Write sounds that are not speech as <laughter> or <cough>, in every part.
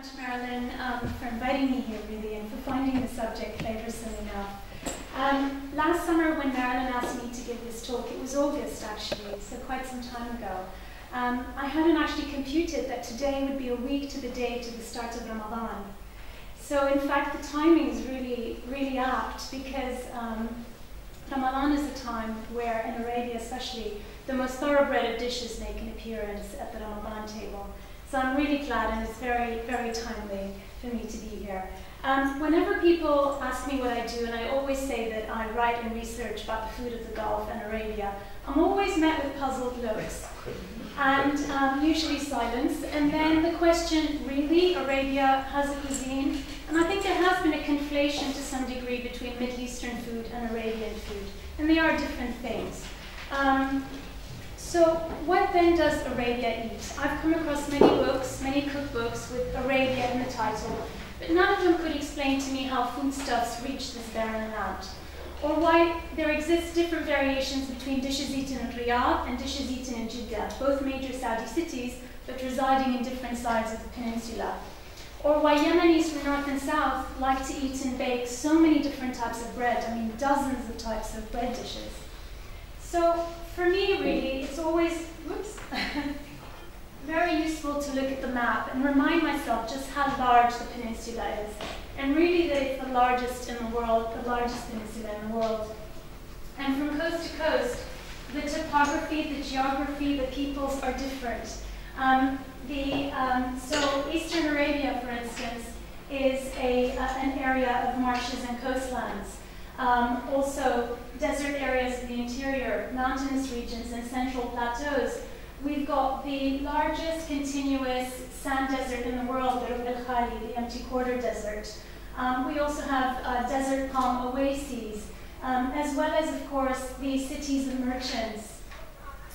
much, Marilyn, um, for inviting me here, really, and for finding the subject flavoursome enough. Um, last summer, when Marilyn asked me to give this talk, it was August actually, so quite some time ago. Um, I hadn't actually computed that today would be a week to the day to the start of Ramadan. So, in fact, the timing is really, really apt because um, Ramadan is a time where, in Arabia especially, the most thoroughbred of dishes make an appearance at the Ramadan table. So I'm really glad and it's very, very timely for me to be here. Um, whenever people ask me what I do, and I always say that I write and research about the food of the Gulf and Arabia, I'm always met with puzzled looks and um, usually silence. And then the question, really, Arabia has a cuisine? And I think there has been a conflation to some degree between Middle Eastern food and Arabian food, and they are different things. Um, so what then does Arabia eat? I've come across many books, many cookbooks with Arabia in the title, but none of them could explain to me how foodstuffs reach this barren land, or why there exist different variations between dishes eaten in Riyadh and dishes eaten in Jeddah, both major Saudi cities, but residing in different sides of the peninsula. Or why Yemenis from north and south like to eat and bake so many different types of bread, I mean dozens of types of bread dishes. So for me, really, it's always whoops, <laughs> very useful to look at the map and remind myself just how large the peninsula is. And really the largest in the world, the largest peninsula in the world. And from coast to coast, the topography, the geography, the peoples are different. Um, the, um, so Eastern Arabia, for instance, is a, uh, an area of marshes and coastlands. Um, also, desert areas of the interior, mountainous regions, and central plateaus. We've got the largest continuous sand desert in the world, the Rub El Khali, the empty quarter desert. Um, we also have uh, desert palm oases, um, as well as, of course, the cities of merchants.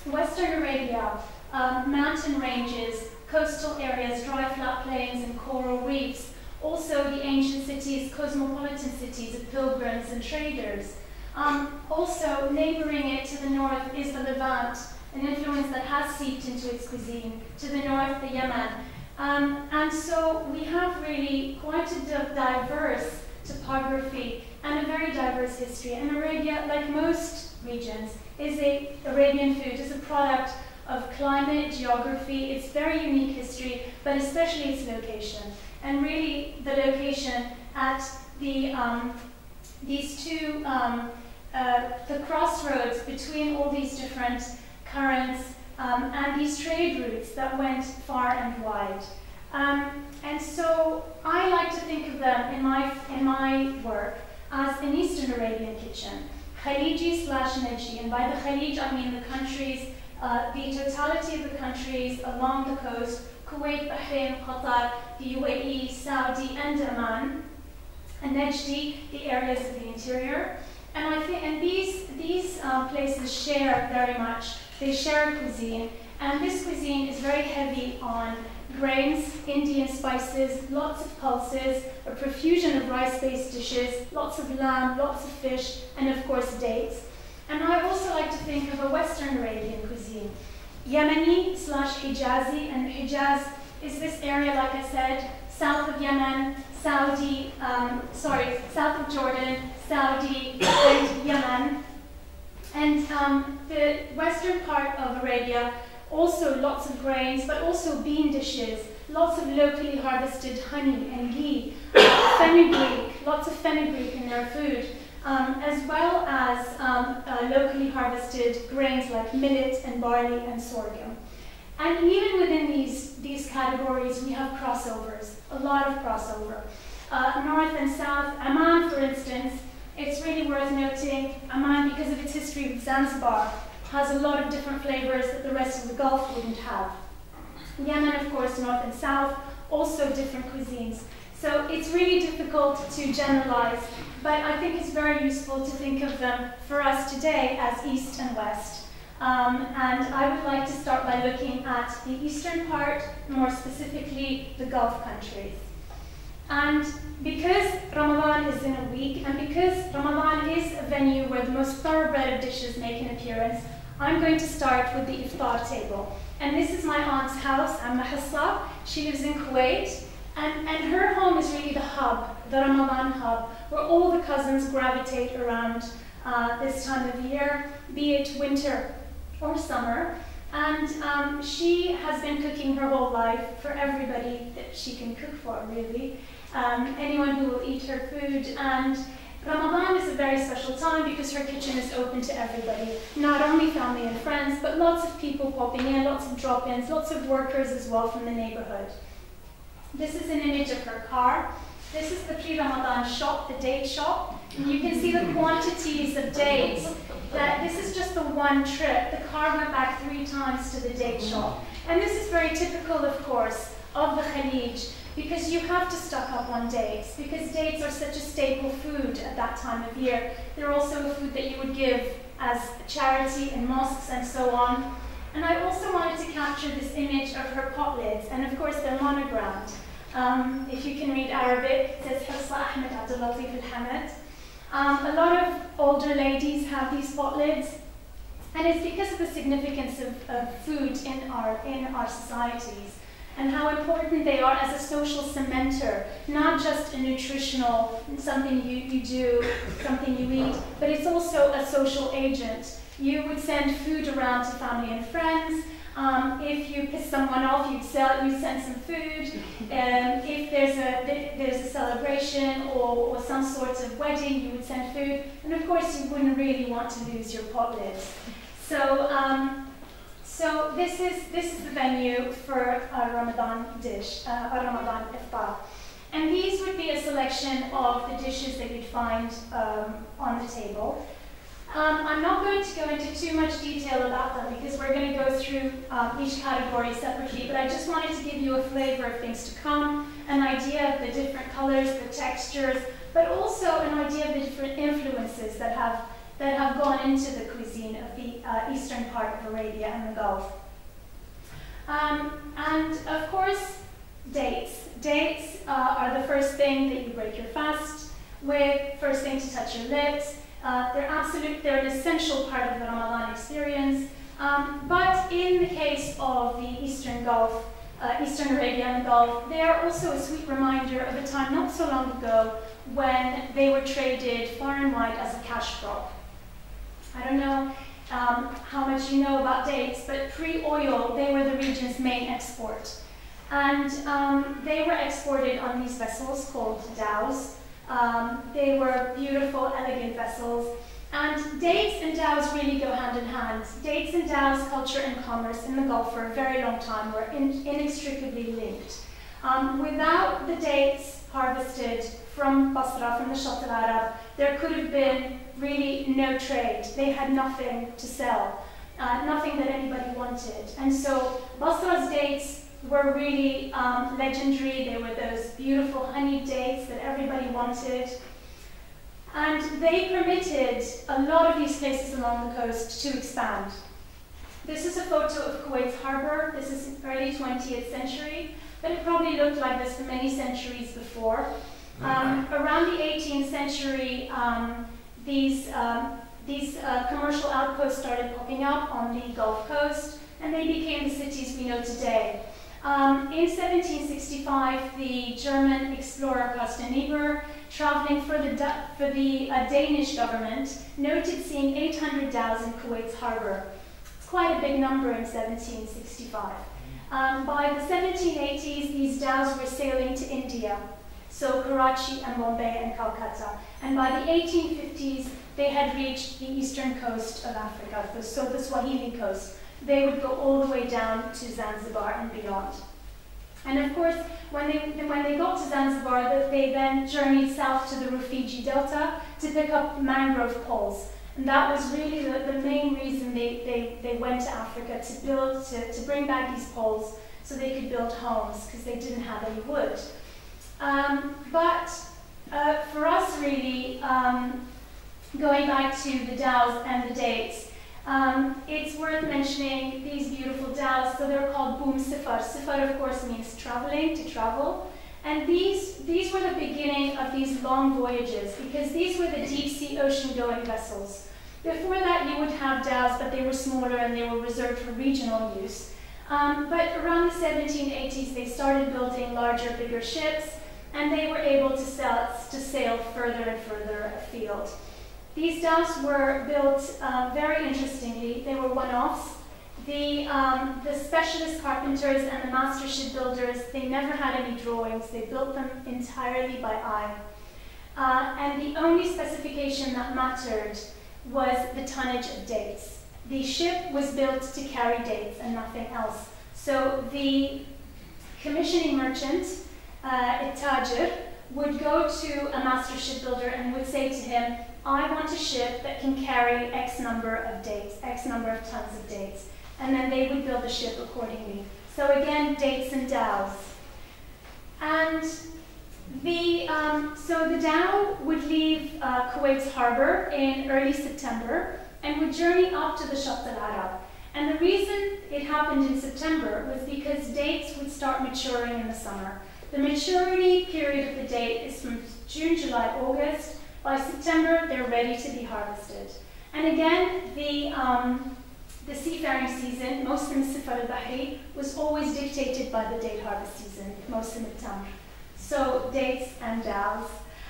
Western Arabia, um, mountain ranges, coastal areas, dry flat plains, and coral reefs also the ancient cities, cosmopolitan cities of pilgrims and traders. Um, also, neighboring it to the north is the Levant, an influence that has seeped into its cuisine. To the north, the Yemen. Um, and so we have really quite a diverse topography and a very diverse history. And Arabia, like most regions, is a Arabian food is a product of climate, geography, its very unique history, but especially its location and really the location at the, um, these two, um, uh, the crossroads between all these different currents um, and these trade routes that went far and wide. Um, and so I like to think of them in my, in my work as an Eastern Arabian kitchen, Khaliji slash Najdi. And by the Khalij, I mean the countries, uh, the totality of the countries along the coast Kuwait, Bahrain, Qatar, the UAE, Saudi, and Oman, and Najdi, the areas of the interior. And I think, and these these uh, places share very much. They share a cuisine, and this cuisine is very heavy on grains, Indian spices, lots of pulses, a profusion of rice-based dishes, lots of lamb, lots of fish, and of course dates. And I also like to think of a Western Arabian cuisine Yemeni slash Hijazi, and Hijaz is this area, like I said, south of Yemen, Saudi, um, sorry, south of Jordan, Saudi, and Yemen. And um, the western part of Arabia, also lots of grains, but also bean dishes, lots of locally harvested honey and ghee, <coughs> fenugreek, lots of fenugreek in their food um, as well as um, uh, locally harvested grains like millet and barley and sorghum. And even within these, these categories, we have crossovers, a lot of crossover. Uh, north and south, Oman, for instance, it's really worth noting, Oman, because of its history with Zanzibar, has a lot of different flavors that the rest of the Gulf wouldn't have. Yemen, of course, north and south, also different cuisines. So it's really difficult to generalize, but I think it's very useful to think of them for us today as East and West. Um, and I would like to start by looking at the eastern part, more specifically the Gulf countries. And because Ramadan is in a week, and because Ramadan is a venue where the most thoroughbred of dishes make an appearance, I'm going to start with the iftar table. And this is my aunt's house, Amma Hassa. She lives in Kuwait. And, and her home is really the hub, the Ramadan hub, where all the cousins gravitate around uh, this time of year, be it winter or summer. And um, she has been cooking her whole life for everybody that she can cook for, really. Um, anyone who will eat her food. And Ramadan is a very special time because her kitchen is open to everybody, not only family and friends, but lots of people popping in, lots of drop ins, lots of workers as well from the neighborhood. This is an image of her car. This is the pre-Ramadan shop, the date shop. And you can see the quantities of dates. That this is just the one trip. The car went back three times to the date shop. And this is very typical, of course, of the Khalij because you have to stock up on dates because dates are such a staple food at that time of year. They're also a food that you would give as charity in mosques and so on. And I also wanted to capture this image of her pot lids, and of course they're monogrammed. Um, if you can read Arabic, it says Ahmed al-Hamad. Um, a lot of older ladies have these pot lids, and it's because of the significance of, of food in our, in our societies and how important they are as a social cementer, not just a nutritional, something you, you do, something you eat, but it's also a social agent. You would send food around to family and friends, um, if you piss someone off, you'd sell, you send some food. Um, if there's a there's a celebration or, or some sort of wedding, you would send food. And of course, you wouldn't really want to lose your pot lids. So um, so this is this is the venue for a Ramadan dish, uh, a Ramadan iftar. And these would be a selection of the dishes that you'd find um, on the table. Um, I'm not going to go into too much detail about them because we're going to go through um, each category separately, but I just wanted to give you a flavor of things to come, an idea of the different colors, the textures, but also an idea of the different influences that have, that have gone into the cuisine of the uh, eastern part of Arabia and the Gulf. Um, and of course, dates. Dates uh, are the first thing that you break your fast with, first thing to touch your lips, uh, they're absolute, they're an essential part of the Ramadan experience. Um, but in the case of the Eastern Gulf, uh, Eastern Arabian Gulf, they are also a sweet reminder of a time not so long ago when they were traded far and wide as a cash crop. I don't know um, how much you know about dates, but pre-oil, they were the region's main export. And um, they were exported on these vessels called dhows, um, they were beautiful, elegant vessels. And dates and dhows really go hand in hand. Dates and dhows, culture and commerce in the Gulf for a very long time were in, inextricably linked. Um, without the dates harvested from Basra, from the Shatt al-Arab, there could have been really no trade. They had nothing to sell, uh, nothing that anybody wanted. And so Basra's dates were really um, legendary. They were those beautiful honey dates that everybody wanted. And they permitted a lot of these places along the coast to expand. This is a photo of Kuwait's harbor. This is early 20th century, but it probably looked like this for many centuries before. Um, around the 18th century, um, these, um, these uh, commercial outposts started popping up on the Gulf Coast, and they became the cities we know today. Um, in 1765, the German explorer Carsten Niebuhr, traveling for the, for the uh, Danish government, noted seeing 800 dhows in Kuwait's harbor. It's quite a big number in 1765. Um, by the 1780s, these dhows were sailing to India, so Karachi and Bombay and Calcutta. And by the 1850s, they had reached the eastern coast of Africa, so the Swahili coast they would go all the way down to Zanzibar and beyond. And of course, when they, when they got to Zanzibar, they then journeyed south to the Rufiji Delta to pick up mangrove poles. And that was really the, the main reason they, they, they went to Africa, to build, to, to bring back these poles so they could build homes, because they didn't have any wood. Um, but uh, for us, really, um, going back to the dhows and the dates, um, it's worth mentioning these beautiful dhows. So they're called boom sifar. Sifar, of course, means traveling, to travel. And these, these were the beginning of these long voyages because these were the deep sea ocean going vessels. Before that, you would have dhows, but they were smaller and they were reserved for regional use. Um, but around the 1780s, they started building larger, bigger ships, and they were able to, sell, to sail further and further afield. These dhows were built uh, very interestingly. They were one-offs. The, um, the specialist carpenters and the master shipbuilders, they never had any drawings. They built them entirely by eye. Uh, and the only specification that mattered was the tonnage of dates. The ship was built to carry dates and nothing else. So the commissioning merchant, uh, Tajir, would go to a master shipbuilder and would say to him, I want a ship that can carry X number of dates, X number of tons of dates. And then they would build the ship accordingly. So again, dates and dhows. And the, um, so the dhow would leave uh, Kuwait's harbor in early September and would journey up to the Shatt al-Arab. And the reason it happened in September was because dates would start maturing in the summer. The maturity period of the date is from June, July, August. By September, they're ready to be harvested. And again, the, um, the seafaring season, Mosim Sifar al-Bahri, was always dictated by the date harvest season, Mosim al-Tamr. So dates and dhows.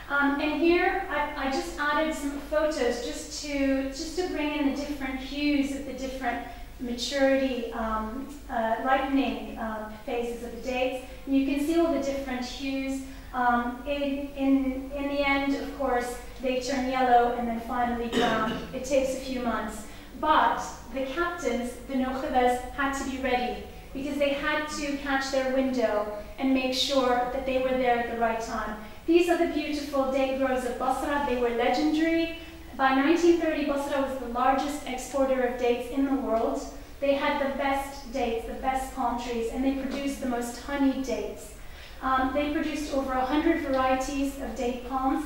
Um, and here I, I, just added some photos just to just to bring in the different hues of the different maturity um, uh, ripening um, phases of the dates. And you can see all the different hues. Um, in, in, in the end, of course, they turn yellow and then finally brown. It takes a few months. But the captains, the nokhibas, had to be ready because they had to catch their window and make sure that they were there at the right time. These are the beautiful date groves of Basra. They were legendary. By 1930, Basra was the largest exporter of dates in the world. They had the best dates, the best palm trees, and they produced the most honeyed dates. Um, they produced over 100 varieties of date palms.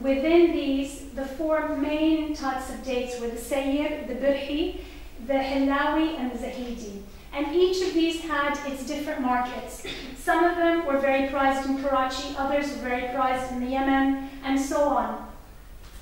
Within these, the four main types of dates were the Sayyir, the Burhi, the Hilawi, and the Zahidi. And each of these had its different markets. Some of them were very prized in Karachi, others were very prized in the Yemen, and so on.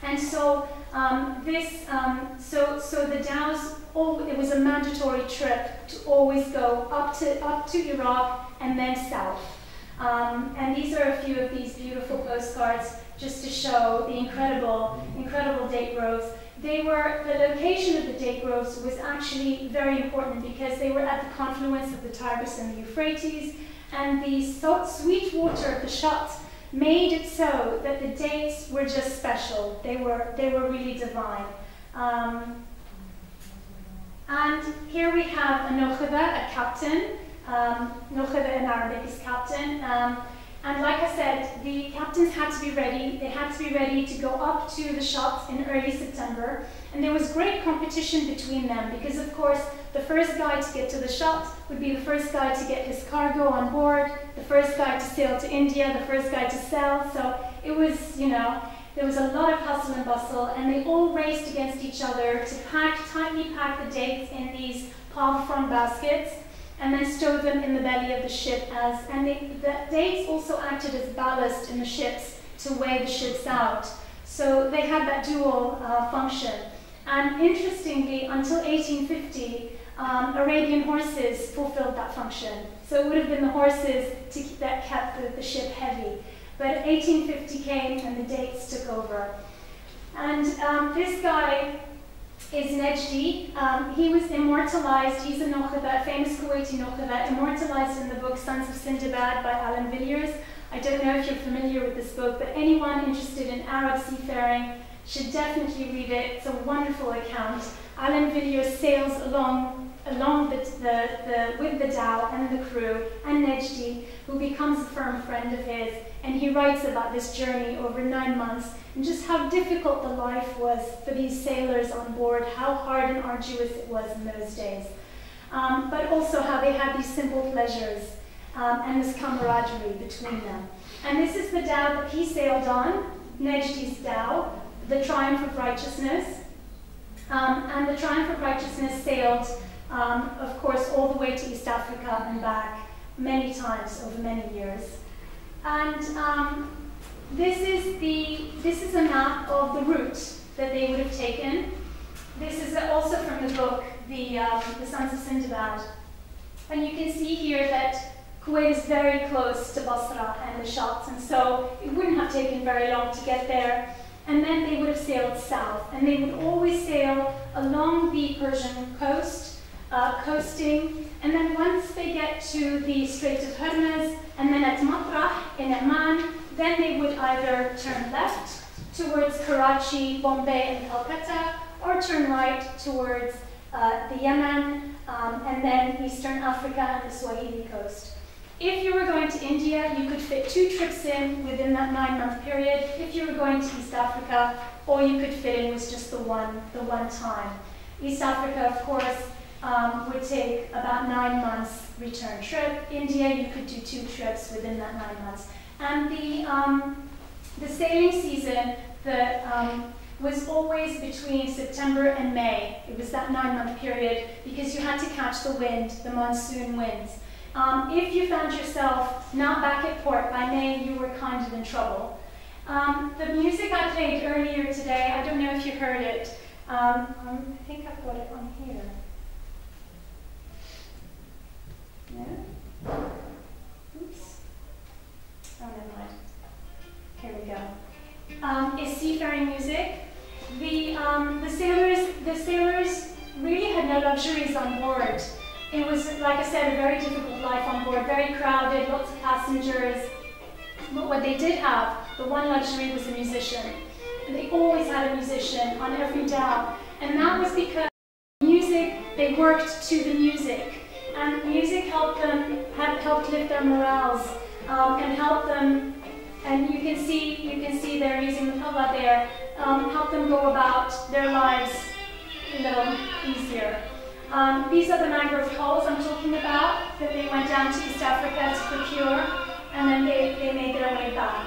And so um, this, um, so so the dhows, oh, it was a mandatory trip to always go up to up to Iraq and then south. Um, and these are a few of these beautiful postcards just to show the incredible, incredible date groves they were, the location of the date groves was actually very important because they were at the confluence of the Tigris and the Euphrates, and the salt, sweet water of the Shatt made it so that the dates were just special. They were, they were really divine. Um, and here we have a a captain. Um, in Arabic is captain. Um, and like I said, the captains had to be ready. They had to be ready to go up to the Shatt in early September. And there was great competition between them because, of course, the first guy to get to the Shatt would be the first guy to get his cargo on board, the first guy to sail to India, the first guy to sell. So it was, you know, there was a lot of hustle and bustle, and they all raced against each other to pack, tightly pack the dates in these palm frond baskets and then stowed them in the belly of the ship as, and they, the dates also acted as ballast in the ships to weigh the ships out. So they had that dual uh, function. And interestingly, until 1850, um, Arabian horses fulfilled that function. So it would have been the horses to, that kept the, the ship heavy. But 1850 came and the dates took over. And um, this guy is Nejdi. Um, he was immortalized, he's a Nokhiba, a famous Kuwaiti Nokhiba, immortalized in the book Sons of Sindbad by Alan Villiers. I don't know if you're familiar with this book, but anyone interested in Arab seafaring should definitely read it. It's a wonderful account. Alan Villiers sails along along the, the, the, with the dhow and the crew, and Nejdi, who becomes a firm friend of his, and he writes about this journey over nine months and just how difficult the life was for these sailors on board, how hard and arduous it was in those days. Um, but also how they had these simple pleasures um, and this camaraderie between them. And this is the dhow that he sailed on, Nejdi's dhow, the Triumph of Righteousness. Um, and the Triumph of Righteousness sailed, um, of course, all the way to East Africa and back many times over many years. And um, this is the this is a map of the route that they would have taken. This is also from the book, the um, the Sons of Sindbad. And you can see here that Kuwait is very close to Basra and the Shatt, and so it wouldn't have taken very long to get there. And then they would have sailed south, and they would always sail along the Persian coast, uh, coasting. And then once they get to the Strait of Hormuz, and then at Matrah in Oman, then they would either turn left towards Karachi, Bombay, and Calcutta, or turn right towards uh, the Yemen, um, and then Eastern Africa and the Swahili coast. If you were going to India, you could fit two trips in within that nine-month period. If you were going to East Africa, all you could fit in was just the one, the one time. East Africa, of course, um, would take about nine months return trip. India, you could do two trips within that nine months. And the, um, the sailing season the, um, was always between September and May. It was that nine-month period because you had to catch the wind, the monsoon winds. Um, if you found yourself not back at port by May, you were kind of in trouble. Um, the music I played earlier today, I don't know if you heard it. Um, I think I've got it on here. Yeah? Oops. Oh, never mind. Here go. Um, is seafaring music. The, um, the sailors, the sailors really had no luxuries on board. It was, like I said, a very difficult life on board, very crowded, lots of passengers. But what they did have, the one luxury was a musician. And they always had a musician on every dhow. And that was because music, they worked to the music. And music helped them, helped lift their morals um, and help them, and you can see, you can see they're using the pava there, um, help them go about their lives a little easier. Um, these are the mangrove hulls I'm talking about that they went down to East Africa to procure, and then they, they made their way back.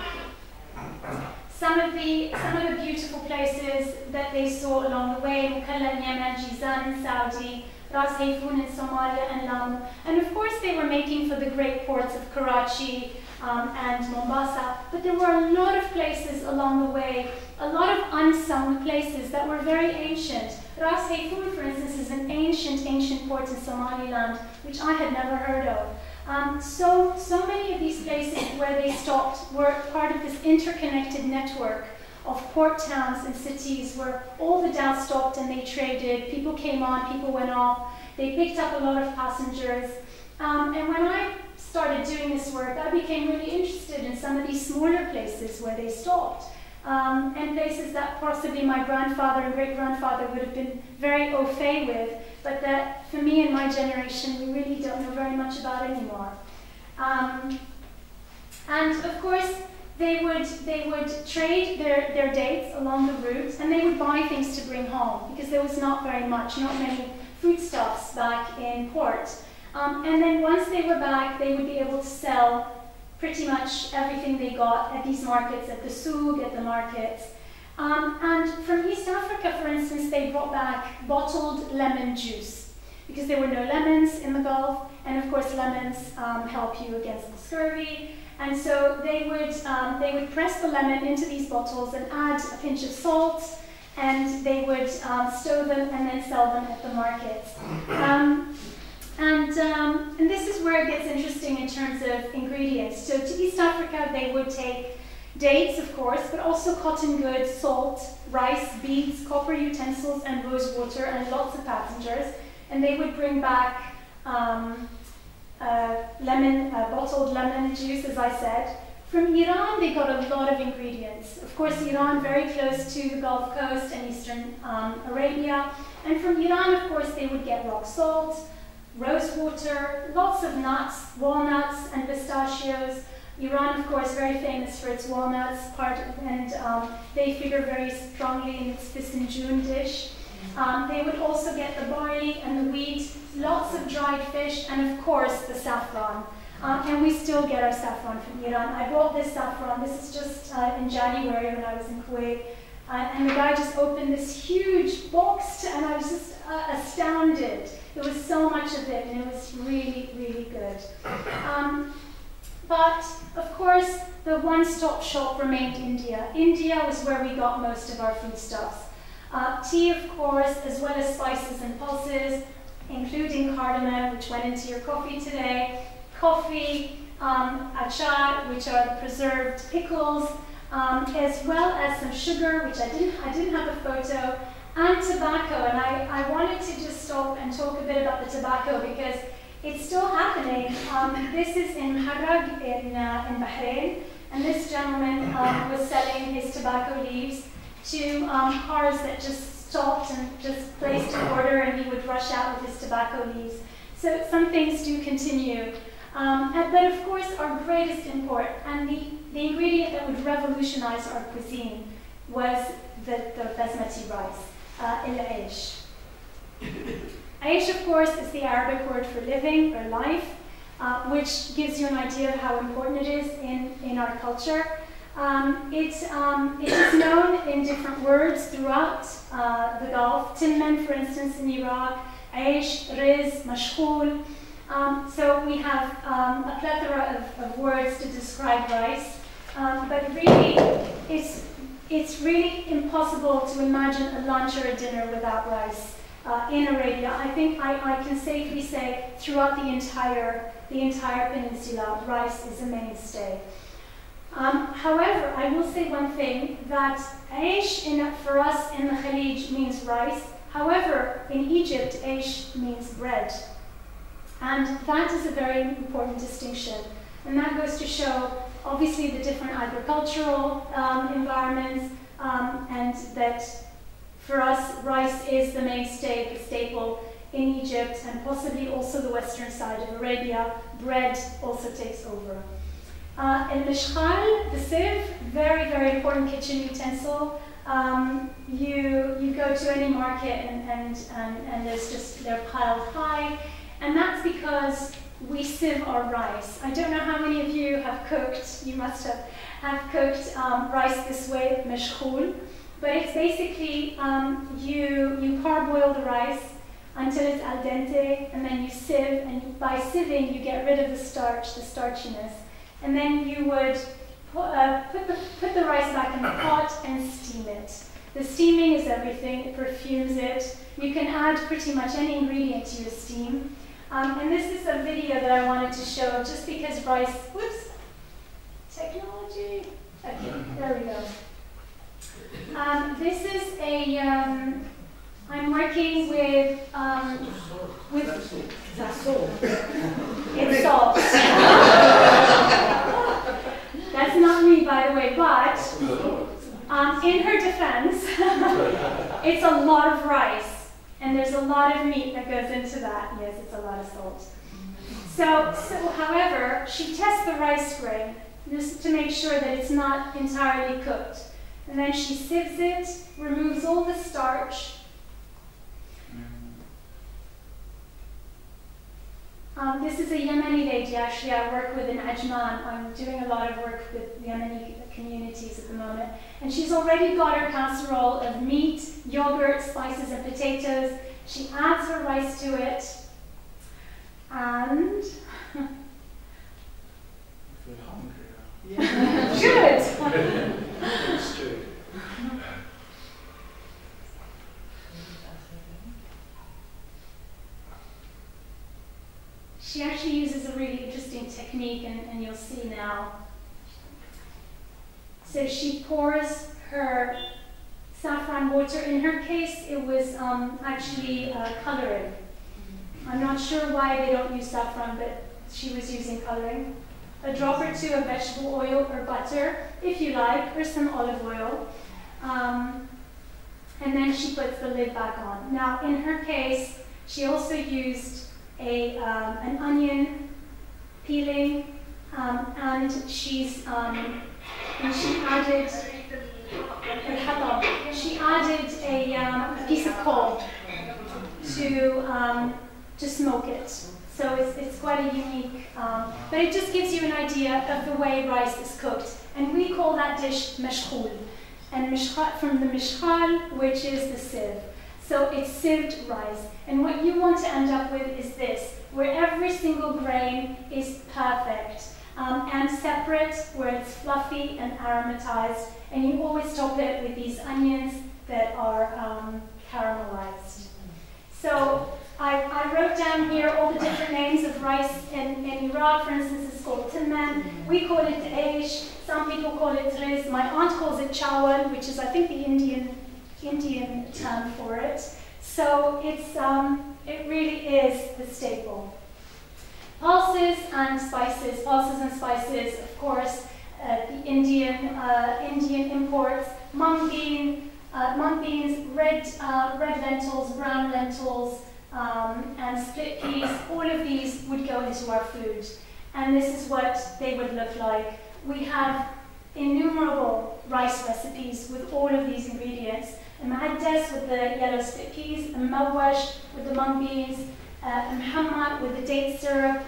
Some of the some of the beautiful places that they saw along the way: Mukalla, Yemen, Jizan, Saudi, Ras Hayfun in Somalia, and Lamu. And of course, they were making for the great ports of Karachi um, and Mombasa. But there were a lot of places along the way, a lot of unsung places that were very ancient Ras Hayfun, for instance, is an ancient, ancient port in Somaliland, which I had never heard of. Um, so, so many of these places where they stopped were part of this interconnected network of port towns and cities where all the dhows stopped and they traded. People came on, people went off. They picked up a lot of passengers. Um, and when I started doing this work, I became really interested in some of these smaller places where they stopped um, and places that possibly my grandfather and great grandfather would have been very au fait with, but that for me and my generation we really don't know very much about anymore. Um, and of course, they would, they would trade their, their dates along the route and they would buy things to bring home because there was not very much, not many foodstuffs back in port. Um, and then once they were back, they would be able to sell pretty much everything they got at these markets, at the souk, at the markets. Um, and from East Africa, for instance, they brought back bottled lemon juice because there were no lemons in the Gulf, and of course lemons um, help you against the scurvy. And so they would, um, they would press the lemon into these bottles and add a pinch of salt, and they would um, stow them and then sell them at the markets. And, um, and this is where it gets interesting in terms of ingredients. So to East Africa, they would take dates, of course, but also cotton goods, salt, rice, beads, copper utensils, and rose water, and lots of passengers. And they would bring back um, uh, lemon, uh, bottled lemon juice, as I said. From Iran, they got a lot of ingredients. Of course, Iran, very close to the Gulf Coast and Eastern um, Arabia. And from Iran, of course, they would get rock salt, rose water, lots of nuts, walnuts and pistachios. Iran, of course, very famous for its walnuts, part of, and um, they figure very strongly in its fisinjoon dish. Um, they would also get the barley and the wheat, lots of dried fish, and of course the saffron. Um, and we still get our saffron from Iran. I bought this saffron, this is just uh, in January when I was in Kuwait. Uh, and the guy just opened this huge box, and I was just uh, astounded. There was so much of it, and it was really, really good. Um, but of course, the one-stop shop remained India. India was where we got most of our foodstuffs. Uh, tea, of course, as well as spices and pulses. including cardamom, which went into your coffee today, coffee, um, achar, which are the preserved pickles, um, as well as some sugar, which I didn't, I didn't have a photo, and tobacco. And I, I wanted to just stop and talk a bit about the tobacco because it's still happening. Um, this is in Muharraq in, uh, in Bahrain, and this gentleman um, was selling his tobacco leaves to um, cars that just stopped and just placed an order, and he would rush out with his tobacco leaves. So some things do continue. Um, but of course, our greatest import and the, the ingredient that would revolutionize our cuisine was the, the basmati rice, uh, il-aish. Aish, of course, is the Arabic word for living or life, uh, which gives you an idea of how important it is in, in our culture. Um, it, um, it is known in different words throughout uh, the Gulf. Timman, for instance, in Iraq, Aish, Riz, Mashkhul. Um, so we have um, a plethora of, of, words to describe rice, um, but really it's, it's really impossible to imagine a lunch or a dinner without rice uh, in Arabia. I think I, I can safely say throughout the entire, the entire peninsula, rice is a mainstay. Um, however, I will say one thing, that aish in, for us in the Khalij means rice. However, in Egypt, aish means bread. And that is a very important distinction. And that goes to show, obviously, the different agricultural um, environments, um, and that for us, rice is the mainstay, the staple in Egypt, and possibly also the western side of Arabia. Bread also takes over. Uh, El mishkhal, the sieve, very, very important kitchen utensil. Um, you, you go to any market and, and, and, and there's just, they're piled high. And that's because we sieve our rice. I don't know how many of you have cooked, you must have, have cooked um, rice this way, meshkhul. But it's basically um, you, you parboil the rice until it's al dente, and then you sieve, and by sieving you get rid of the starch, the starchiness. And then you would put, uh, put, the, put the rice back in the pot and steam it. The steaming is everything, it perfumes it. You can add pretty much any ingredient to your steam. Um, and this is a video that I wanted to show just because rice, whoops, technology. Okay, there we go. Um, this is a, um, I'm working with, um, with, salt. It's salt. That's not me, by the way, but um, in her defense, <laughs> it's a lot of rice. And there's a lot of meat that goes into that. Yes, it's a lot of salt. So, so however, she tests the rice grain just to make sure that it's not entirely cooked. And then she sieves it, removes all the starch. Um, this is a Yemeni lady, actually, I work with in Ajman. I'm doing a lot of work with Yemeni communities at the moment. And she's already got her casserole of meat, yogurt, spices, and potatoes. She adds her rice to it. And. Yeah. <laughs> Good! she actually uses a really interesting technique, and, and you'll see now. So she pours her saffron water. In her case, it was um, actually uh, coloring. I'm not sure why they don't use saffron, but she was using coloring. A drop or two of vegetable oil or butter, if you like, or some olive oil. Um, and then she puts the lid back on. Now, in her case, she also used a, um, an onion peeling, um, and she's um, and she added she added a, um, a piece of coal to um, to smoke it. So it's, it's quite a unique, um, but it just gives you an idea of the way rice is cooked. And we call that dish meshkhul. And mishkhal, from the mishkhal, which is the sieve. So it's sieved rice. And what you want to end up with is this, where every single grain is perfect um, and separate where it's fluffy and aromatized. And you always top it with these onions that are um, caramelized. So I, I wrote down here all the different names of rice in, in Iraq. For instance, it's called timman. We call it aish. Some people call it riz. My aunt calls it chawal, which is, I think, the Indian, Indian term for it. So it's, um, it really is the staple. Pulses and spices, pulses and spices, of course, uh, the Indian, uh, Indian imports, mung bean, uh, mung beans, red, uh, red lentils, brown lentils, um, and split peas, all of these would go into our food. And this is what they would look like. We have innumerable rice recipes with all of these ingredients. A maddes with the yellow split peas, a mawash with the mung beans, uh, with the date syrup,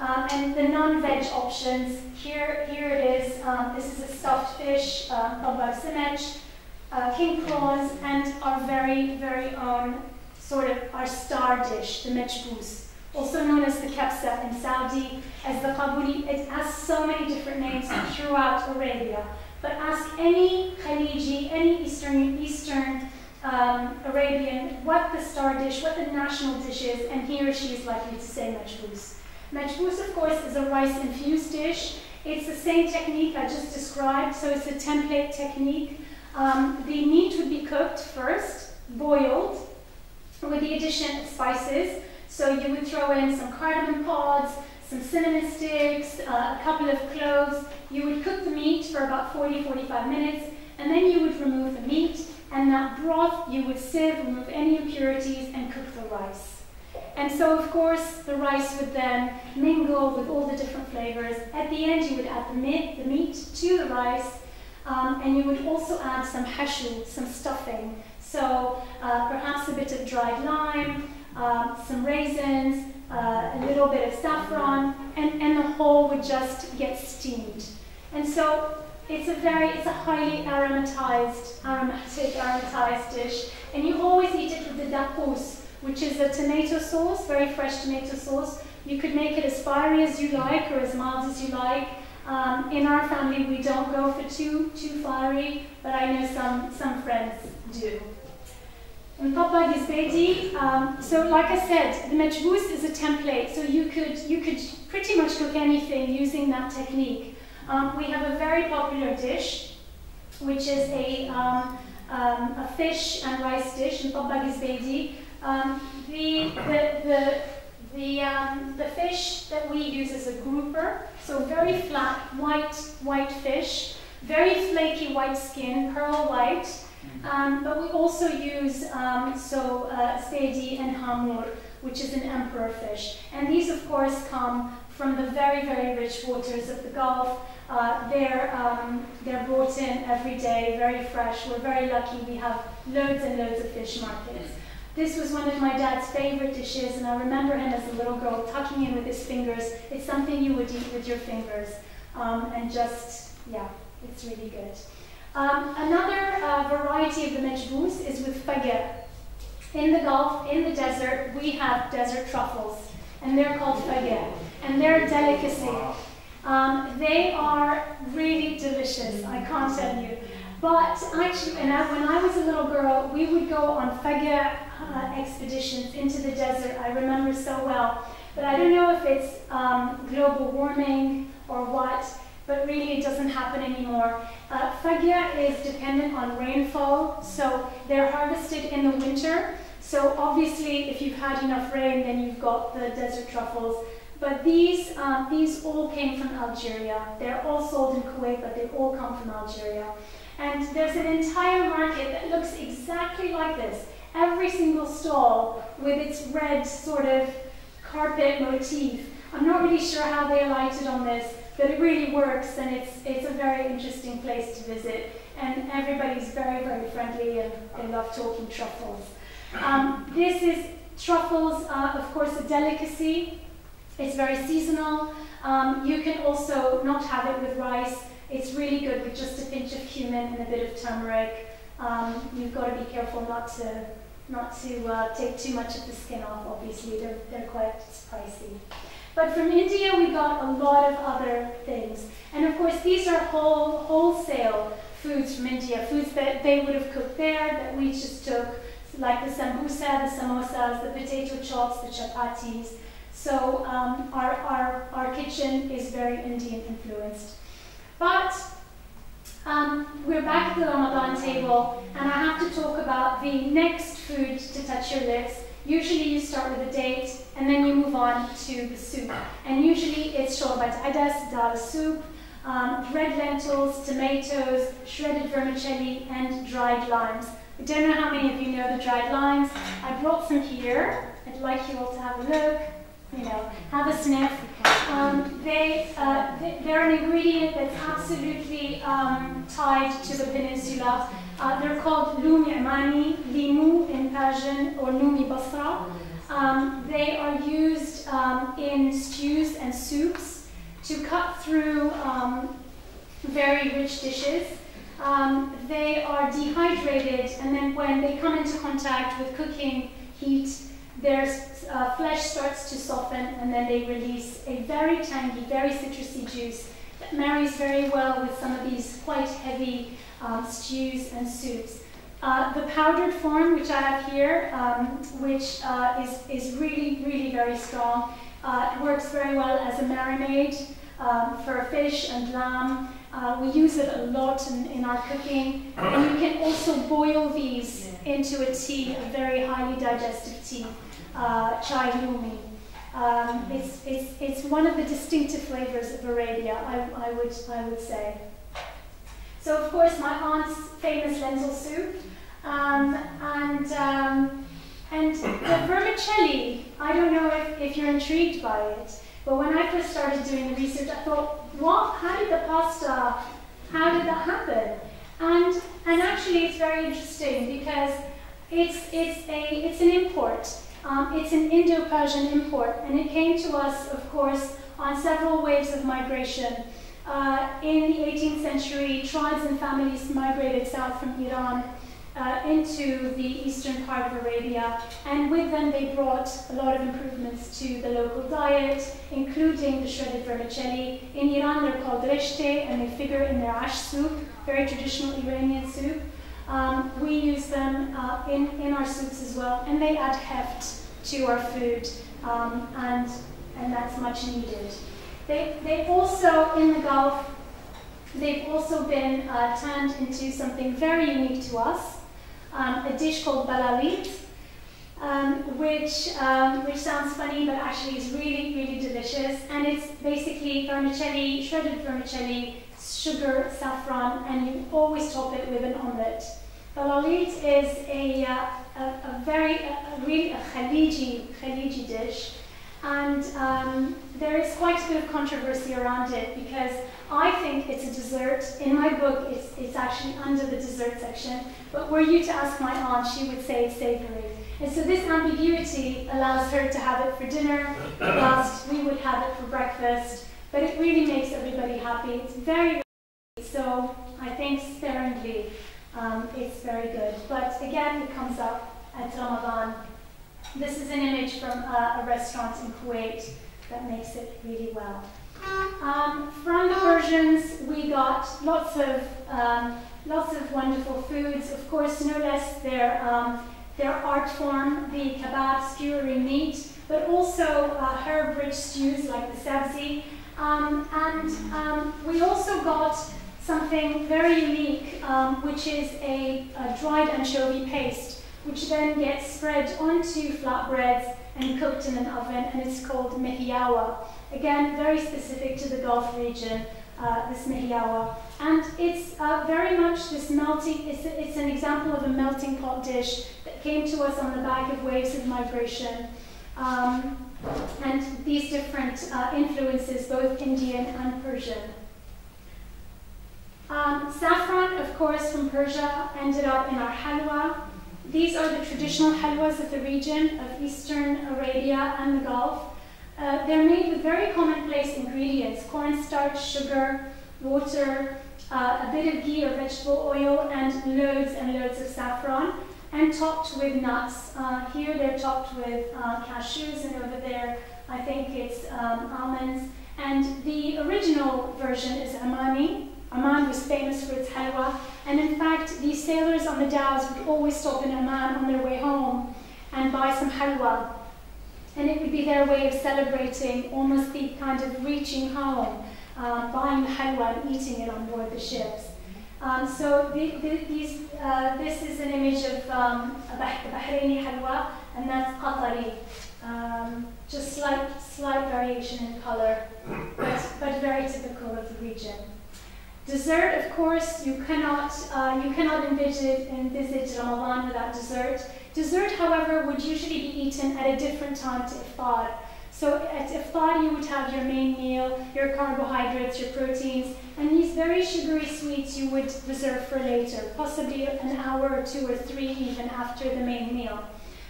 um, and the non-veg options, here, here it is. Um, this is a stuffed fish, uh, simech, uh, king prawns, and our very, very own sort of our star dish, the mechbous, also known as the kebsa in Saudi, as the kabuli. It has so many different names throughout Arabia. But ask any Khaliji, any Eastern, Eastern um, Arabian, what the star dish, what the national dish is, and he or she is likely to say mechbous. Mechbous, of course, is a rice-infused dish. It's the same technique I just described, so it's a template technique. Um, the meat would be cooked first, boiled, with the addition of spices. So you would throw in some cardamom pods, some cinnamon sticks, uh, a couple of cloves. You would cook the meat for about 40-45 minutes, and then you would remove the meat, and that broth you would sieve, remove any impurities, and cook the rice. And so, of course, the rice would then mingle with all the different flavors. At the end, you would add the meat, the meat to the rice, um, and you would also add some hashu, some stuffing. So uh, perhaps a bit of dried lime, uh, some raisins, uh, a little bit of saffron, and, and the whole would just get steamed. And so it's a very, it's a highly aromatized, aromatic, aromatized dish, and you always eat it with the dakous, which is a tomato sauce, very fresh tomato sauce. You could make it as fiery as you like or as mild as you like. Um, in our family, we don't go for too too fiery, but I know some some friends do. And Papa Gizbedi, um, so like I said, the mechbous is a template, so you could you could pretty much cook anything using that technique. Um, we have a very popular dish, which is a um, um, a fish and rice dish in Gizbedi. Um, the, the, the, the, um, the fish that we use is a grouper, so very flat, white, white fish, very flaky white skin, pearl white, um, but we also use um, so uh, and hamur, which is an emperor fish. And these, of course, come from the very, very rich waters of the Gulf. Uh, they're, um, they're brought in every day, very fresh. We're very lucky we have loads and loads of fish markets. This was one of my dad's favorite dishes, and I remember him as a little girl tucking in with his fingers. It's something you would eat with your fingers, um, and just, yeah, it's really good. Um, another uh, variety of the mechbous is with fagir. In the Gulf, in the desert, we have desert truffles, and they're called fagir, and they're a delicacy. Um, they are really delicious, I can't tell you. But actually, when I, when I was a little girl, we would go on fagir uh, expeditions into the desert. I remember so well. But I don't know if it's um, global warming or what, but really it doesn't happen anymore. Uh, is dependent on rainfall, so they're harvested in the winter. So obviously, if you've had enough rain, then you've got the desert truffles. But these, um, these all came from Algeria. They're all sold in Kuwait, but they all come from Algeria. And there's an entire market that looks exactly like this every single stall with its red sort of carpet motif. I'm not really sure how they alighted on this, but it really works and it's, it's a very interesting place to visit. And everybody's very, very friendly and they love talking truffles. Um, this is truffles, uh, of course, a delicacy. It's very seasonal. Um, you can also not have it with rice. It's really good with just a pinch of cumin and a bit of turmeric. Um, you've got to be careful not to not to uh, take too much of the skin off, obviously, they're, they're quite pricey. But from India, we got a lot of other things. And of course, these are whole, wholesale foods from India, foods that they would have cooked there that we just took, like the sambusa, the samosas, the potato chops, the chapatis. So um, our, our, our kitchen is very Indian influenced. But um, we're back at the Ramadan table, and I have to talk about the next food to touch your lips. Usually you start with a date, and then you move on to the soup. And usually it's shorbat adas, dal soup, um, red lentils, tomatoes, shredded vermicelli, and dried limes. I don't know how many of you know the dried limes. I brought some here. I'd like you all to have a look you know, have a sniff. Um, they, uh, they're an ingredient that's absolutely um, tied to the peninsula. Uh, they're called lumi Omani, limu in Persian, or lumi basra. Um, they are used um, in stews and soups to cut through um, very rich dishes. Um, they are dehydrated, and then when they come into contact with cooking heat, their uh, flesh starts to soften and then they release a very tangy, very citrusy juice that marries very well with some of these quite heavy um, stews and soups. Uh, the powdered form, which I have here, um, which uh, is, is really, really very strong, uh, works very well as a marinade um, for fish and lamb. Uh, we use it a lot in, in our cooking. And you can also boil these into a tea, a very highly digestive tea uh, chai lumi. Um, it's, it's, it's one of the distinctive flavors of Arabia, I, I, would, I would say. So, of course, my aunt's famous lentil soup. Um, and, um, and the vermicelli, I don't know if, if you're intrigued by it, but when I first started doing the research, I thought, what? How did the pasta, how did that happen? And, and actually, it's very interesting because it's, it's, a, it's an import. Um, it's an Indo-Persian import, and it came to us, of course, on several waves of migration. Uh, in the 18th century, tribes and families migrated south from Iran uh, into the eastern part of Arabia, and with them they brought a lot of improvements to the local diet, including the shredded vermicelli. In Iran, they're called reshte, and they figure in their ash soup, very traditional Iranian soup. Um, we use them uh, in, in our soups as well, and they add heft to our food, um, and, and that's much needed. They, they also, in the Gulf, they've also been uh, turned into something very unique to us, um, a dish called balalit, um, which, um, which sounds funny, but actually is really, really delicious. And it's basically vermicelli, shredded vermicelli, sugar, saffron, and you always top it with an omelette. Balalit is a, uh, a, a, very, a, a really a Khaliji, Khaliji dish. And um, there is quite a bit of controversy around it because I think it's a dessert. In my book, it's, it's actually under the dessert section. But were you to ask my aunt, she would say it's savory. And so this ambiguity allows her to have it for dinner, whilst we would have it for breakfast. But it really makes everybody happy. It's very, so I think sparingly um, it's very good. But again, it comes up at Ramadan. This is an image from a, a restaurant in Kuwait that makes it really well. Um, from the Persians, we got lots of um, lots of wonderful foods. Of course, no less their um, their art form, the kebab, skewering meat, but also uh, herb-rich stews like the sabzi. Um, and um, we also got something very unique, um, which is a, a, dried anchovy paste, which then gets spread onto flatbreads and cooked in an oven, and it's called mehiawa. Again, very specific to the Gulf region, uh, this mehiawa. And it's uh, very much this melting, it's, it's an example of a melting pot dish that came to us on the back of waves of migration. Um, and these different uh, influences, both Indian and Persian. Um, saffron, of course, from Persia, ended up in our halwa. These are the traditional halwas of the region of eastern Arabia and the Gulf. Uh, they're made with very commonplace ingredients, cornstarch, sugar, water, uh, a bit of ghee or vegetable oil, and loads and loads of saffron, and topped with nuts. Uh, here they're topped with uh, cashews, and over there I think it's um, almonds. And the original version is Omani, Oman was famous for its halwa, and in fact, these sailors on the dhows would always stop in Oman on their way home and buy some halwa. And it would be their way of celebrating almost the kind of reaching home, uh, buying the halwa and eating it on board the ships. Um, so the, the, these, uh, this is an image of um, Bahraini halwa, and that's Qatari. Um, just slight, slight variation in color, but, but very typical of the region. Dessert, of course, you cannot, uh, you cannot envisage, envisage Ramadan without dessert. Dessert, however, would usually be eaten at a different time to iftar. So at iftar, you would have your main meal, your carbohydrates, your proteins, and these very sugary sweets you would reserve for later, possibly an hour or two or three even after the main meal.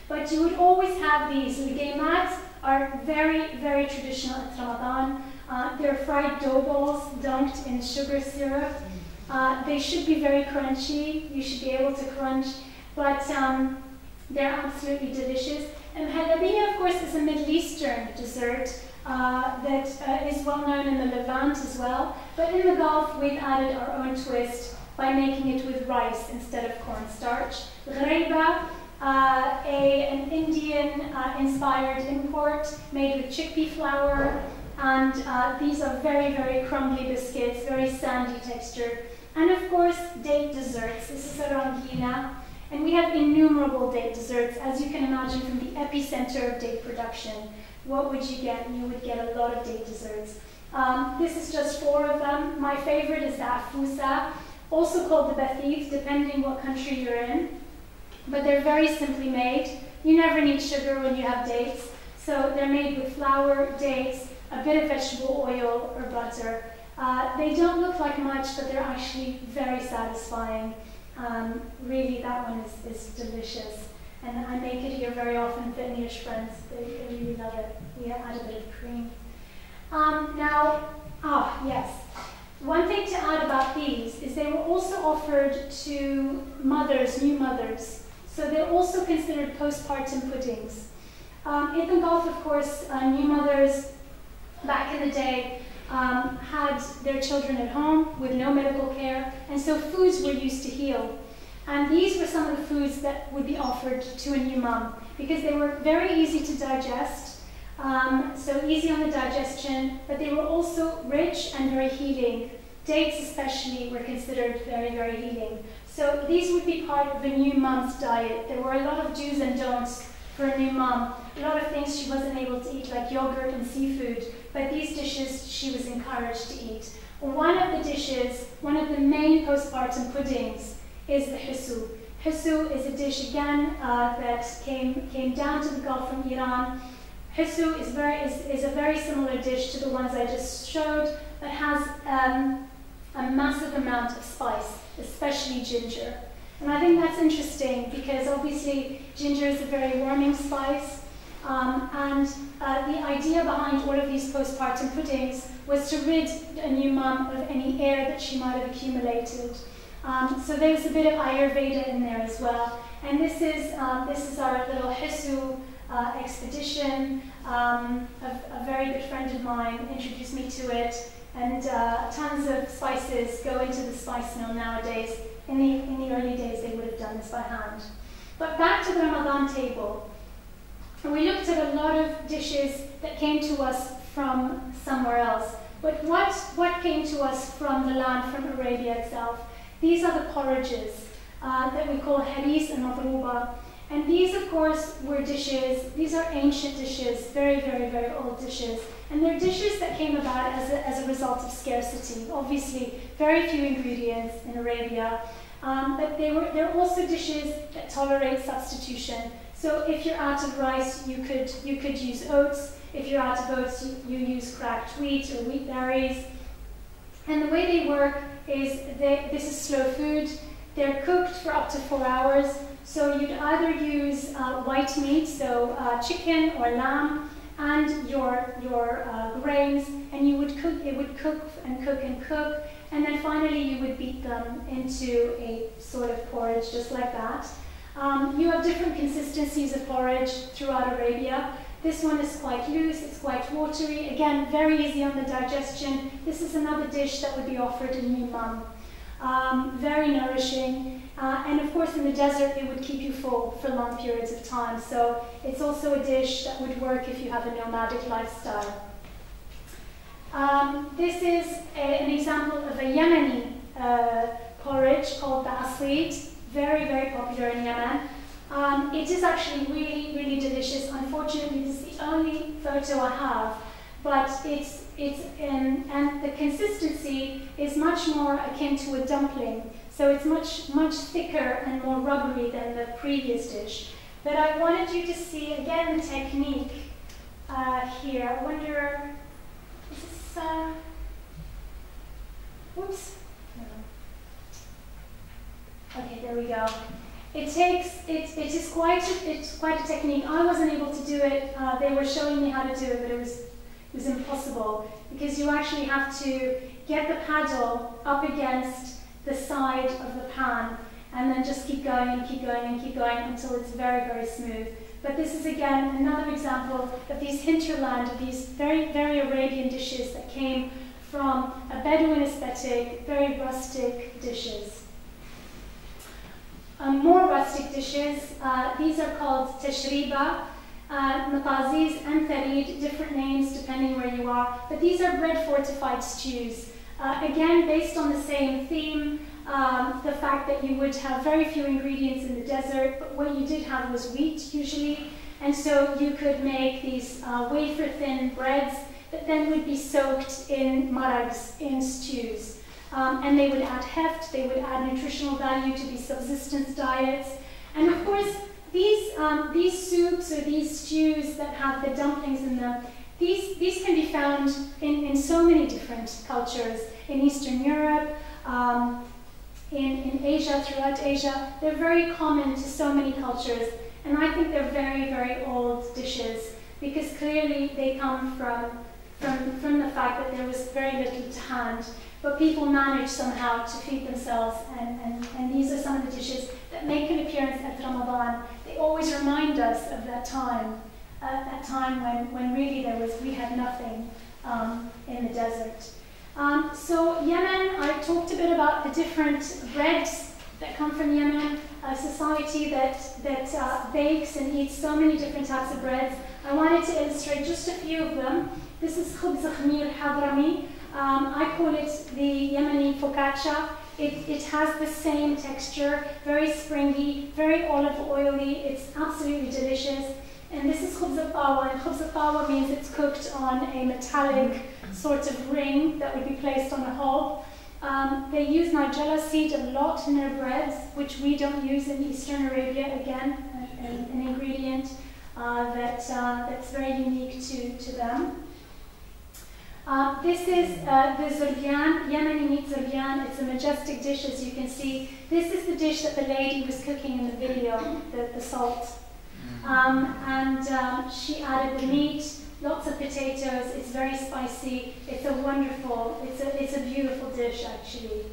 But you would always have these. The Ligaymat are very, very traditional at Ramadan. Uh, they're fried dough balls dunked in sugar syrup. Uh, they should be very crunchy. You should be able to crunch, but um, they're absolutely delicious. And halabia, of course, is a Middle Eastern dessert uh, that uh, is well known in the Levant as well. But in the Gulf, we've added our own twist by making it with rice instead of cornstarch. Ghreiba uh, a, an Indian-inspired import made with chickpea flour, and uh, these are very, very crumbly biscuits, very sandy texture. And of course, date desserts. This is a rangina, and we have innumerable date desserts, as you can imagine from the epicenter of date production. What would you get? You would get a lot of date desserts. Um, this is just four of them. My favorite is the afusa, also called the bathith, depending what country you're in but they're very simply made. You never need sugar when you have dates, so they're made with flour, dates, a bit of vegetable oil or butter. Uh, they don't look like much, but they're actually very satisfying. Um, really, that one is, is delicious. And I make it here very often for English friends. They, they really love it. We add a bit of cream. Um, now, ah, yes. One thing to add about these is they were also offered to mothers, new mothers. So they're also considered postpartum puddings. Um, in the Gulf, of course, uh, new mothers back in the day um, had their children at home with no medical care, and so foods were used to heal. And these were some of the foods that would be offered to a new mom because they were very easy to digest, um, so easy on the digestion, but they were also rich and very healing. Dates especially were considered very, very healing. So these would be part of a new mom's diet. There were a lot of do's and don'ts for a new mom. A lot of things she wasn't able to eat, like yogurt and seafood, but these dishes she was encouraged to eat. One of the dishes, one of the main postpartum puddings, is the hisu. Hisu is a dish, again, uh, that came, came down to the Gulf from Iran. Hisu is, very, is, is a very similar dish to the ones I just showed, but has um, a massive amount of spice especially ginger. And I think that's interesting because obviously ginger is a very warming spice. Um, and uh, the idea behind all of these postpartum puddings was to rid a new mum of any air that she might have accumulated. Um, so there's a bit of Ayurveda in there as well. And this is, uh, this is our little Hisu uh, expedition. Um, a, a, very good friend of mine introduced me to it and uh, tons of spices go into the spice mill nowadays. In the, in the early days, they would have done this by hand. But back to the Ramadan table. We looked at a lot of dishes that came to us from somewhere else. But what, what came to us from the land, from Arabia itself? These are the porridges uh, that we call haris and madruba. And these, of course, were dishes, these are ancient dishes, very, very, very old dishes. And they're dishes that came about as a, as a result of scarcity. Obviously, very few ingredients in Arabia, um, but they were, they're also dishes that tolerate substitution. So if you're out of rice, you could, you could use oats. If you're out of oats, you, you use cracked wheat or wheat berries. And the way they work is they, this is slow food. They're cooked for up to four hours. So you'd either use uh, white meat, so uh, chicken or lamb, and your, your uh, grains, and you would cook, it would cook and cook and cook, and then finally you would beat them into a sort of porridge just like that. Um, you have different consistencies of porridge throughout Arabia. This one is quite loose, it's quite watery, again, very easy on the digestion. This is another dish that would be offered in New um, very nourishing. Uh, and of course, in the desert, it would keep you full for long periods of time. So it's also a dish that would work if you have a nomadic lifestyle. Um, this is a, an example of a Yemeni uh, porridge called the very, very popular in Yemen. Um, it is actually really, really delicious. Unfortunately, this is the only photo I have, but it's, it's in, and the consistency is much more akin to a dumpling. So it's much, much thicker and more rubbery than the previous dish. But I wanted you to see again the technique uh, here. I wonder, is this, uh, whoops. Okay, there we go. It takes, it, it is quite it's quite a technique. I wasn't able to do it. Uh, they were showing me how to do it, but it was, it was impossible because you actually have to get the paddle up against the side of the pan and then just keep going and keep going and keep going until it's very, very smooth. But this is again another example of these hinterland, of these very, very Arabian dishes that came from a Bedouin aesthetic, very rustic dishes. Um, more rustic dishes, uh, these are called tashriba, uh, mataziz and tharid, different names depending where you are, but these are bread fortified stews. Uh, again, based on the same theme, um, the fact that you would have very few ingredients in the desert, but what you did have was wheat usually, and so you could make these uh, wafer thin breads that then would be soaked in marags, in stews. Um, and they would add heft, they would add nutritional value to these subsistence diets. And of course, these, um, these soups or these stews that have the dumplings in them, these, these can be found in, in so many different cultures. In Eastern Europe, um, in, in Asia, throughout Asia, they're very common to so many cultures. And I think they're very, very old dishes because clearly they come from, from, from the fact that there was very little to hand. But people manage somehow to feed themselves, and, and, and these are some of the dishes that make an appearance at Ramadan. They always remind us of that time, uh, that time when, when really there was, we had nothing um, in the desert. Um, so Yemen, I talked a bit about the different breads that come from Yemen, a society that, that uh, bakes and eats so many different types of breads. I wanted to illustrate just a few of them. This is khubz khmir hadrami, um, I call it the Yemeni focaccia. It, it has the same texture, very springy, very olive oily. It's absolutely delicious. And this is khubz tawa, and khubz tawa means it's cooked on a metallic sort of ring that would be placed on a hob. Um, they use nigella seed a lot in their breads, which we don't use in Eastern Arabia, again, an, an ingredient uh, that, uh, that's very unique to, to them. Uh, this is uh, the zurbian, Yemeni meat zurbian. It's a majestic dish, as you can see. This is the dish that the lady was cooking in the video, the, the salt. Um, and um, she added the meat, lots of potatoes. It's very spicy. It's a wonderful, it's a, it's a beautiful dish, actually.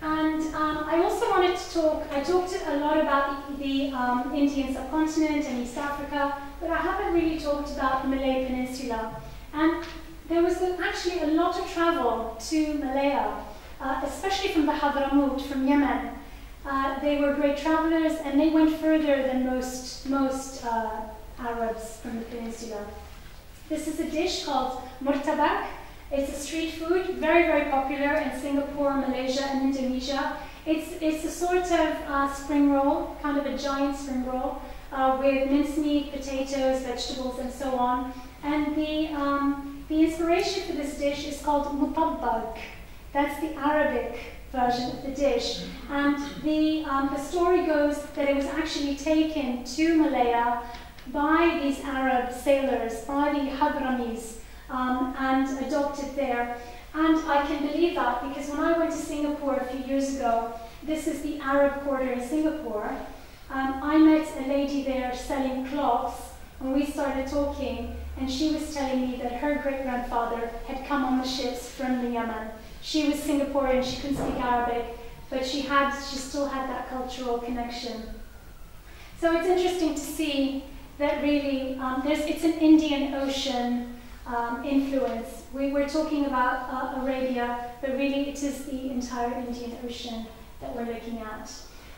And um, I also wanted to talk, I talked a lot about the, the um, Indian subcontinent and East Africa, but I haven't really talked about the Malay Peninsula. And there was actually a lot of travel to Malaya, uh, especially from the Hadramaut, from Yemen. Uh, they were great travelers and they went further than most, most uh, Arabs from the peninsula. This is a dish called murtabak. It's a street food, very, very popular in Singapore, Malaysia, and Indonesia. It's, it's a sort of uh, spring roll, kind of a giant spring roll, uh, with mincemeat, potatoes, vegetables, and so on. And the, um, the inspiration for this dish is called mutabbag. That's the Arabic version of the dish. And the, um, the story goes that it was actually taken to Malaya by these Arab sailors, by the Hadramis, um, and adopted there. And I can believe that because when I went to Singapore a few years ago, this is the Arab quarter in Singapore, um, I met a lady there selling cloths, and we started talking, and she was telling me that her great grandfather had come on the ships from the Yemen. She was Singaporean, she couldn't speak Arabic, but she had she still had that cultural connection. So it's interesting to see that really um, there's it's an Indian Ocean um, influence. We were talking about uh, Arabia, but really it is the entire Indian Ocean that we're looking at.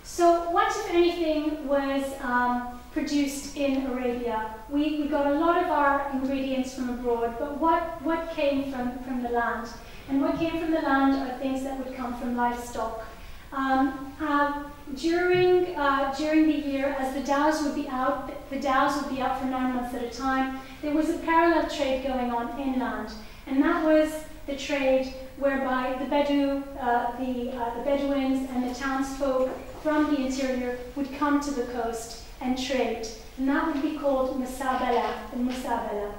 So what, if anything, was um, produced in Arabia? We, we got a lot of our ingredients from abroad, but what, what came from, from the land? And what came from the land are things that would come from livestock. Um, uh, during, uh, during the year, as the dhows would be out, the dhows would be out for nine months at a time, there was a parallel trade going on inland. And that was the trade whereby the Bedu, uh, the, uh, the Bedouins and the townsfolk from the interior would come to the coast and trade. And that would be called Musabala, the Musabala.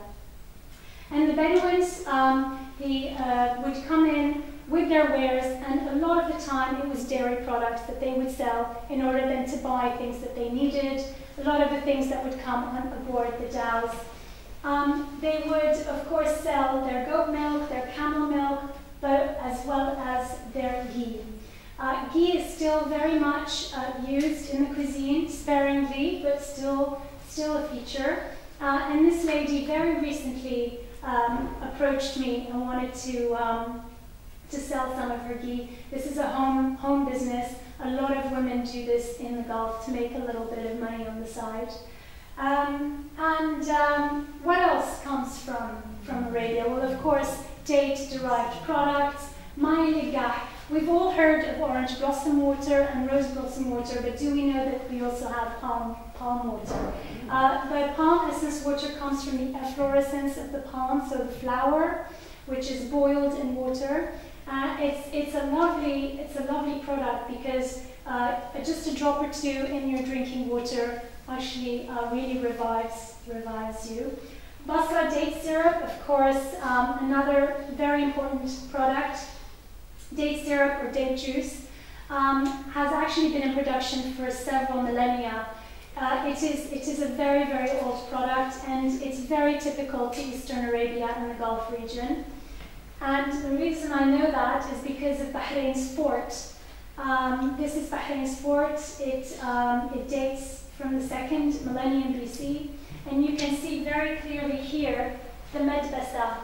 And the Bedouins um, the, uh, would come in with their wares, and a lot of the time it was dairy products that they would sell in order then to buy things that they needed, a lot of the things that would come on aboard the dhows. Um, they would, of course, sell their goat milk, their camel milk, but as well as their ghee. Uh, ghee is still very much uh, used in the cuisine, sparingly, but still, still a feature. Uh, and this lady very recently um, approached me and wanted to um, to sell some of her ghee. This is a home, home business. A lot of women do this in the Gulf to make a little bit of money on the side. Um, and um, what else comes from, from Arabia? Well, of course, date-derived products, ma'iligah. We've all heard of orange blossom water and rose blossom water, but do we know that we also have palm, palm water? Uh, the palm essence water comes from the efflorescence of the palm, so the flower, which is boiled in water. Uh, it's, it's, a lovely, it's a lovely product because uh, just a drop or two in your drinking water actually uh, really revives, revives you. Basra date syrup, of course, um, another very important product. Date syrup or date juice um, has actually been in production for several millennia. Uh, it, is, it is a very, very old product and it's very typical to Eastern Arabia and the Gulf region. And the reason I know that is because of Bahrain's fort. Um, this is Bahrain's fort. It, um, it dates from the second millennium BC. And you can see very clearly here the medbasa,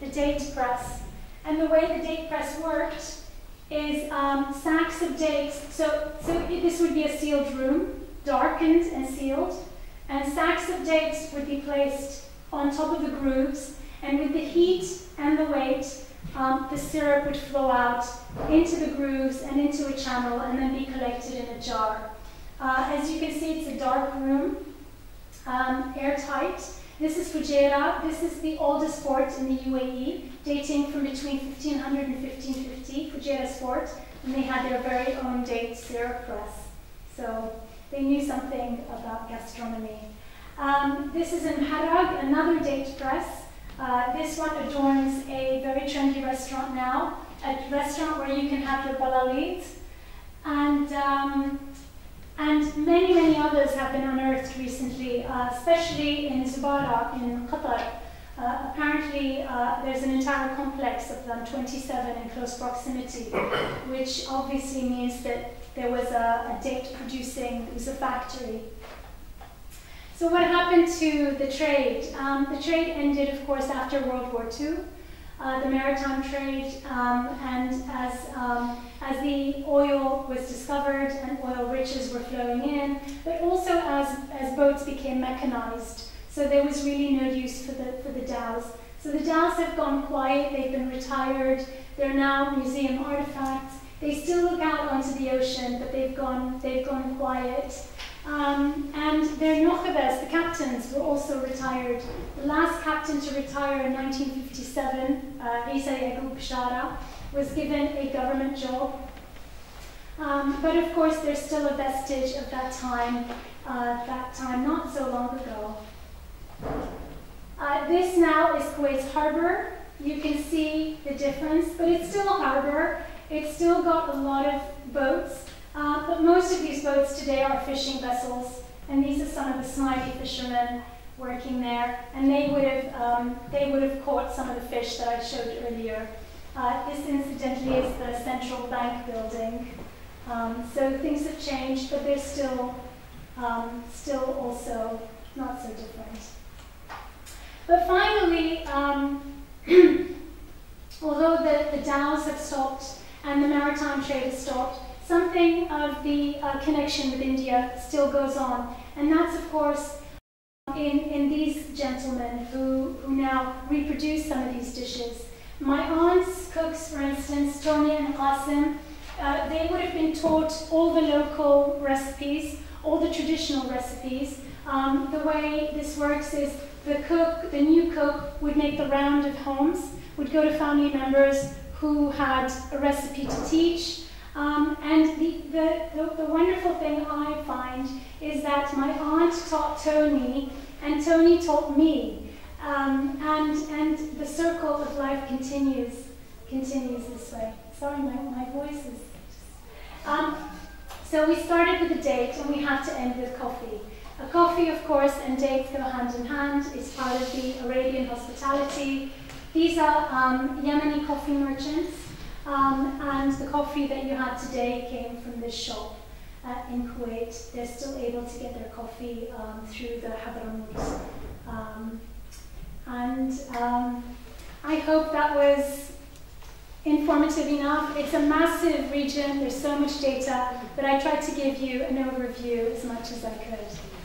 the date press. And the way the date press worked is um, sacks of dates. So, so this would be a sealed room, darkened and sealed. And sacks of dates would be placed on top of the grooves. And with the heat and the weight, um, the syrup would flow out into the grooves and into a channel and then be collected in a jar. Uh, as you can see, it's a dark room, um, airtight. This is Fujairah. This is the oldest fort in the UAE, dating from between 1500 and 1550, Fujairah's fort, and they had their very own date syrup press. So they knew something about gastronomy. Um, this is in Harag, another date press. Uh, this one adorns a very trendy restaurant now, a restaurant where you can have your balalit. And, um, and many, many others have been unearthed recently, uh, especially in Zubara in Qatar. Uh, apparently, uh, there's an entire complex of them, 27 in close proximity, which obviously means that there was a, a date producing, it was a factory so what happened to the trade? Um, the trade ended, of course, after World War II. Uh, the maritime trade, um, and as, um, as the oil was discovered and oil riches were flowing in, but also as, as boats became mechanized. So there was really no use for the, for the dhows. So the dhows have gone quiet, they've been retired, they're now museum artifacts. They still look out onto the ocean, but they've gone, they've gone quiet. Um, and their nokhebas, the captains, were also retired. The last captain to retire in 1957, uh, Isa was given a government job. Um, but of course, there's still a vestige of that time, uh, that time not so long ago. Uh, this now is Kuwait's harbor. You can see the difference, but it's still a harbor. It's still got a lot of boats. Uh, but most of these boats today are fishing vessels, and these are some of the smiley fishermen working there, and they would have um, they would have caught some of the fish that I showed earlier. Uh, this, incidentally, is the central bank building. Um, so things have changed, but they're still um, still also not so different. But finally, um, <clears throat> although the, the dhows have stopped and the maritime trade has stopped, something of the uh, connection with India still goes on. And that's, of course, in, in these gentlemen who, who now reproduce some of these dishes. My aunt's cooks, for instance, Tony and Qasim, uh, they would have been taught all the local recipes, all the traditional recipes. Um, the way this works is the cook, the new cook, would make the round of homes, would go to family members who had a recipe to teach. Um, and the, the, the, the wonderful thing I find is that my aunt taught Tony, and Tony taught me. Um, and, and the circle of life continues, continues this way. Sorry, my, my voice is. Um, so we started with a date, and we had to end with coffee. A coffee, of course, and dates go hand in hand. It's part of the Arabian hospitality. These are um, Yemeni coffee merchants, um, and the coffee that you had today came from this shop uh, in Kuwait. They're still able to get their coffee um, through the Hadramaut. And um, I hope that was informative enough. It's a massive region, there's so much data, but I tried to give you an overview as much as I could.